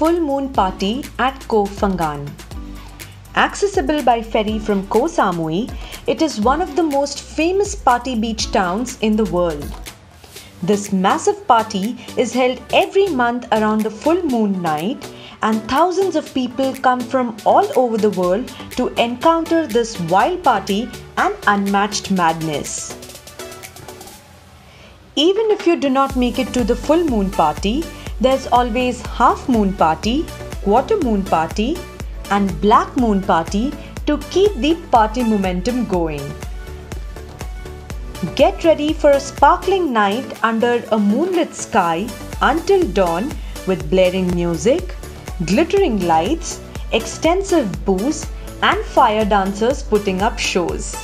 full moon party at Koh Phangan. Accessible by ferry from Koh Samui, it is one of the most famous party beach towns in the world. This massive party is held every month around the full moon night and thousands of people come from all over the world to encounter this wild party and unmatched madness. Even if you do not make it to the full moon party, there's always half moon party, quarter moon party, and black moon party to keep the party momentum going. Get ready for a sparkling night under a moonlit sky until dawn with blaring music, glittering lights, extensive booze, and fire dancers putting up shows.